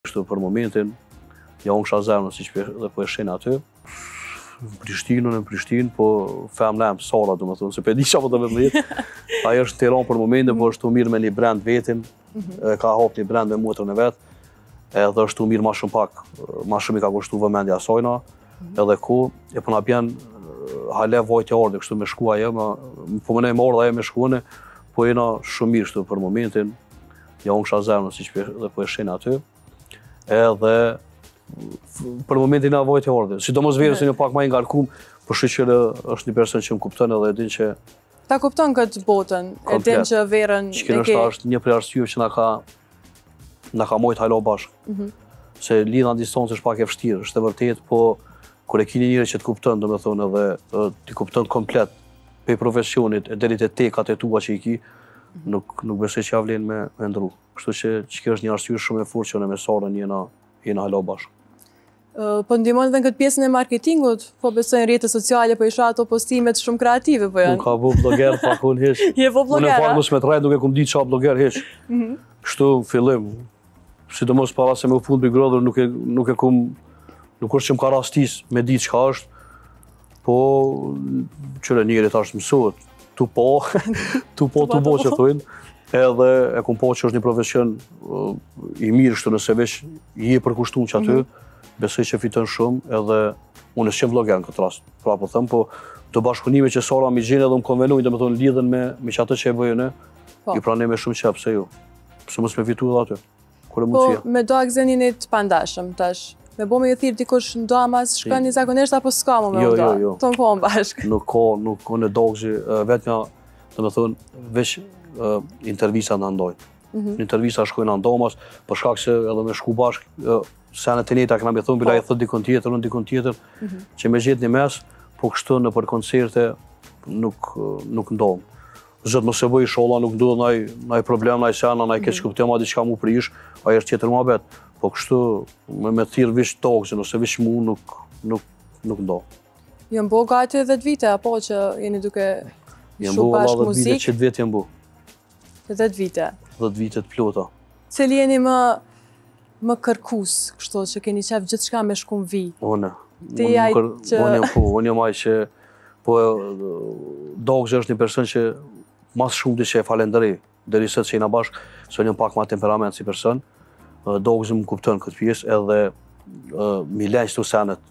Kështu për momentin, ja unë kësha zemrën si që the po e sheh aty. Në Prishtinë, në Prishtinë, po jem mirë, Sara, domethënë, se pedi qa po të vetë jetë. Ajo është Tiran për momentin, po është tu u marrë me një brand të vetin, mhm. ka hap një brand me motrën e vet, edhe është tu u marrë ma shumë pak, ma shumë i ka kushtu vëmendje asajna, mhm. edhe ku, e përna po bjen, hale vojtë e ardhe, kështu me shku ajo, nëpër mu me ardhë, ajo me shku unë, po jena shumë mirë shtu për momentin, Ja unë kësha zemrën, si që the po e sheh aty. Edhe për momentin na vojtje-ardhje. Sidomos verës, se jam pak ma i ngarkum, për shyqyr që është një person që më kupton edhe din që... Ta kupton këtë botën, e din që verën... Që kjo është është një prej arsyeve që na ka... Na ka majtë hala bashkë. Mhm. Se lidhja në distancë është pak e vështirë, është e vërtetë, po Kur e ke një njeri që të kupton, domethënë edhe ti kupton komplet prej profesionit e deri te tekat e tua që i ki, mhm. nuk nuk besoj që ja vlen me me ndru. Kështu që kjo është një arsye shumë e fortë që ne me Sarën jena jena hala bashkë. Po të ndihmon edhe këtë pjesën e marketingut, po besoj në rrjetet sociale, po i shoh ato postimet shumë kreative po janë. Tu ka bo blogger pa kon hiç. Je po blogger. Unë po mos me t'rrejt nuk e kum ditë çfarë blogger hiç. Mhm. Kështu fillim, Sidomos para se me u fut n'Big Brother nuk e nuk e kum nuk është që më ka rastis me di çka është. Po ç'ore njeri tash mësohet tu po, tu bo tu bo ç'thojnë. Edhe e kum pa që është një profesion uh, i mirë kështu nëse veç je i përkushtuar qaty, mhm. besoj që fiton shumë edhe unë s'jam vlogger në këtë rast. Prapë po them po ato bashkëpunime që Sara m'i gjen edhe më konvenojnë, domethënë lidhen me, me qatë që e bëj unë, po. i pranoj me shumë qejf pse jo. Pse mos me fitu edhe aty? Kur jepet mundësia? Po, me Dogzin jeni të pandashëm, tash. Me bo me ju thirr dikush ndamas, shkoni zakonisht, apo s'ka mu me jo, jo, jo. Tanë kohën bashkë. Nuk ka, nuk ka n'Dogz vetë nga, domethënë, veç intervista ndamas. Mhm. Në intervista shkojna ndamas, për shkak se edhe me shku bashkë, se janë të njëjtat kena me thanë, bile po. i thotë dikon tjetër, në dikon tjetër, mhm. që me gjetë një mes, po kështu nëpër koncerte, nuk, nuk ndahemi. Zot mos e bëftë ishalla nuk ndodh naj naj problem naj sen naj keqkuptim a diçka me u prish ai është tjetër muhabet po kështu me me thirr veç Dogzin ose veç mu nuk nuk nuk do Janë bo gati 10 vite apo që jeni duke shku bashkë muzikë? Janë bo gati 10 vite që vjet janë bo. 10 vite? 10 vite të plota. Cili jeni më Më kërkues, kështu, që keni qef gjithçka me shku n'vijë. Unë, unë jam kër... që... unë jam po, unë jam ai që po Dogzi është një person që mas shumë duhet që e falënderoj, deri sot që jena bashkë, se unë jam pak ma temperament si person, Dogzi më kupton këtë pjesë edhe m'i len qëto senet,